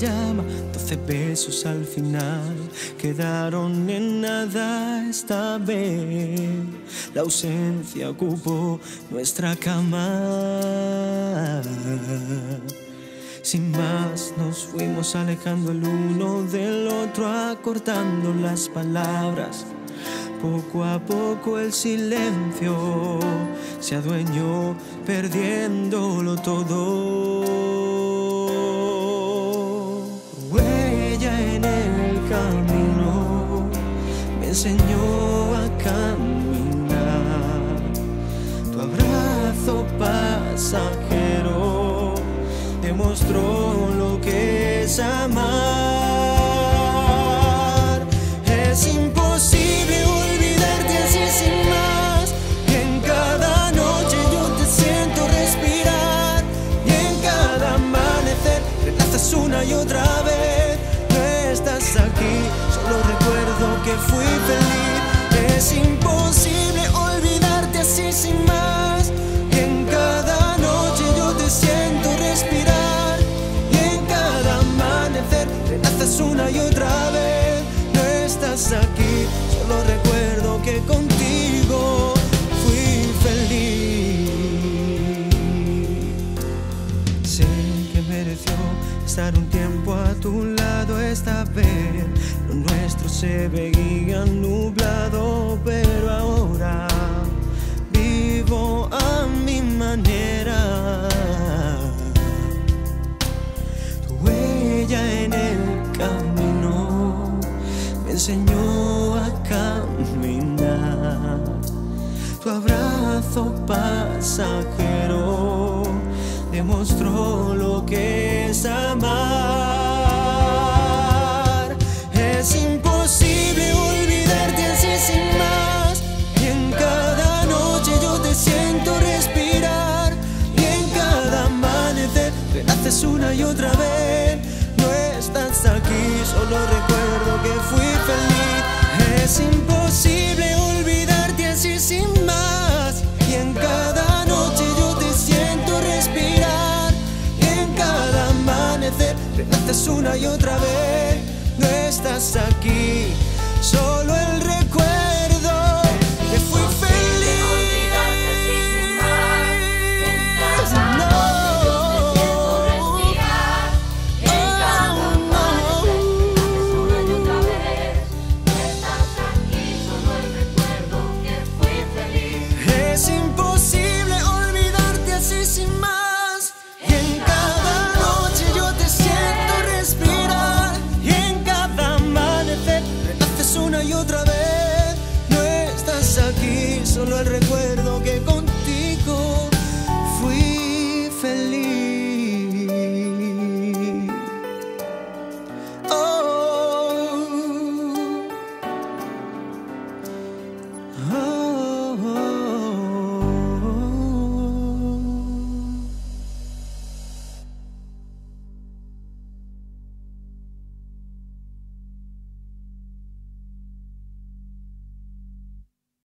llama, doce besos al final quedaron en nada esta vez. La ausencia ocupó nuestra cama. Sin más nos fuimos alejando el uno del otro, acortando las palabras. Poco a poco el silencio se adueñó, perdiéndolo todo. Enseñó a caminar. Tu abrazo pasajero demostró lo que es amar. Fui feliz. Es imposible olvidarte así sin más. Y en cada noche yo te siento respirar. Y en cada amanecer renaces una y otra vez. No estás aquí, solo recuerdo que contigo fui feliz. Sé que mereció estar un tiempo a tu lado esta vez. Lo nuestro se veía nublado, pero ahora vivo a mi manera. Tu huella en el camino me enseñó a caminar. Tu abrazo pasajero demostró lo que es amar. Una y otra vez. No estás aquí, solo recuerdo que fui feliz. Es imposible olvidarte así sin más. Y en cada noche yo te siento respirar. Y en cada amanecer renaces una y otra vez. No estás aquí, solo el recuerdo solo el recuerdo que